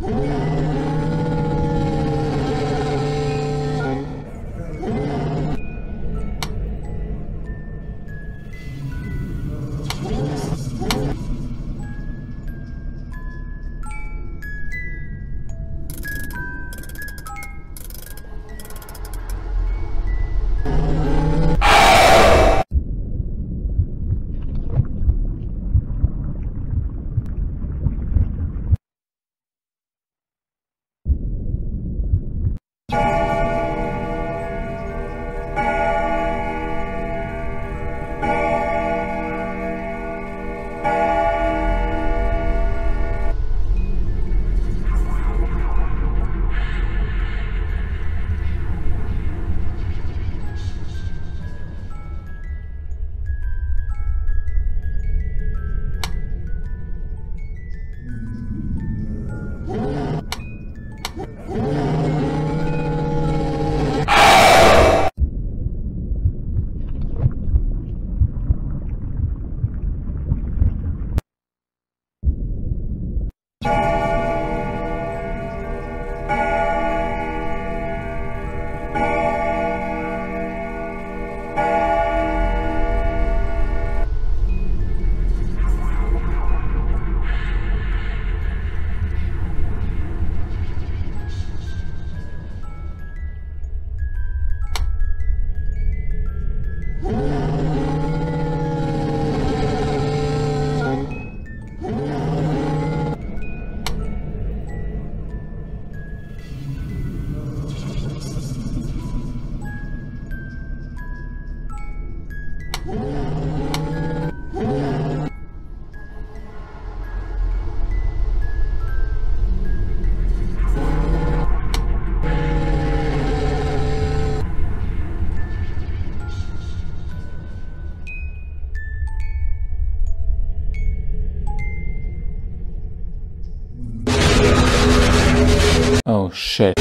Yeah. Ooh. Oh shit.